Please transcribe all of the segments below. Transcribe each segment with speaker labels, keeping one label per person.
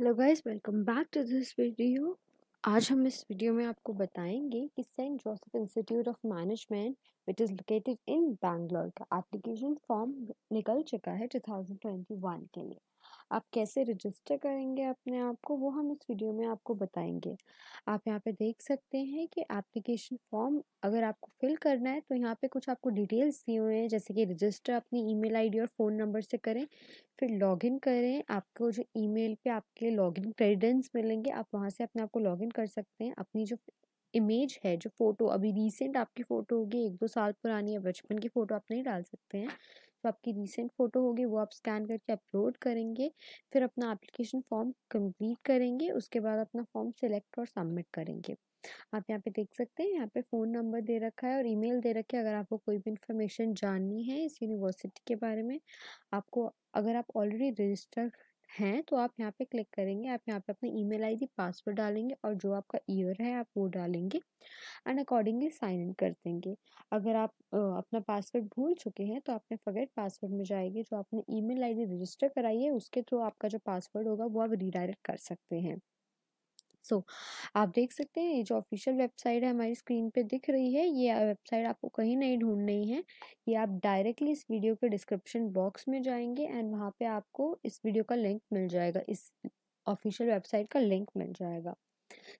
Speaker 1: hello guys welcome back to this video. आज हम इस वीडियो में आपको बताएँगे कि Saint Joseph Institute of Management, which is located in Bangalore का एप्लीकेशन फॉर्म निकल चुका है 2021 के लिए। आप कैसे रजिस्टर करेंगे अपने आप को, वो हम इस वीडियो में आपको बताएँगे। आप यहाँ पे देख सकते हैं कि एप्लीकेशन फॉर्म अगर आपको फिल करना है तो यहाँ पे कुछ आपको डिटेल्स दिए हुए हैं, जैसे कि रजिस्टर अपनी ईमेल आईडी और फ़ोन नंबर से करें, फिर लॉगिन करें, आपको जो ईमेल पे आपके लॉगिन क्रेडेंस मिलेंगे, आप वहाँ से अपने आप को लॉगिन कर सकते हैं। अपनी जो इमेज है, जो फ़ोटो अभी रिसेंट आपकी फ़ोटो होगी, एक दो साल पुरानी या बचपन की फ़ोटो आप नहीं डाल सकते हैं। तो आपकी रिसेंट फ़ोटो होगी, वो आप स्कैन करके अपलोड करेंगे, फिर अपना एप्लीकेशन फॉर्म कंप्लीट करेंगे, उसके बाद अपना फॉर्म सिलेक्ट और सबमिट करेंगे। आप यहाँ पे देख सकते हैं, यहाँ पे फ़ोन नंबर दे रखा है और ईमेल दे रखी है। अगर आपको कोई भी इन्फॉर्मेशन जाननी है इस यूनिवर्सिटी के बारे में, आपको अगर आप ऑलरेडी रजिस्टर हैं तो आप यहाँ पे क्लिक करेंगे, आप यहाँ पे अपनी ईमेल आईडी पासवर्ड डालेंगे और जो आपका ईयर है, आप वो डालेंगे एंड अकॉर्डिंगली साइन इन कर देंगे। अगर आप अपना पासवर्ड भूल चुके हैं तो आपने फगेट पासवर्ड में जाएगी, जो आपने ईमेल आईडी रजिस्टर कराई है, उसके थ्रू आपका जो पासवर्ड होगा, वो आप रिडायरेक्ट कर सकते हैं। सो so, आप देख सकते हैं ये जो ऑफिशियल वेबसाइट है हमारी स्क्रीन पे दिख रही है ये वेबसाइट आपको कहीं नहीं ढूंढनी है। ये आप डायरेक्टली इस वीडियो के डिस्क्रिप्शन बॉक्स में जाएँगे एंड वहाँ पे आपको इस वीडियो का लिंक मिल जाएगा इस ऑफिशियल वेबसाइट का लिंक मिल जाएगा।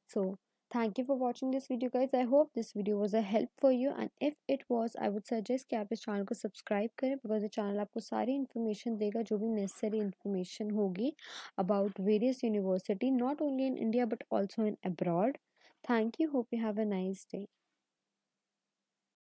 Speaker 1: So so, thank you for watching this video, guys. I hope this video was a help for you. And if it was, i would suggest कि आप इस चैनल को सब्सक्राइब करें बिकॉज़ ये channel आपको सारी इन्फॉर्मेशन देगा, जो भी नेसेसरी इन्फॉर्मेशन होगी about various university not only in India but also in abroad thank you hope you have a nice day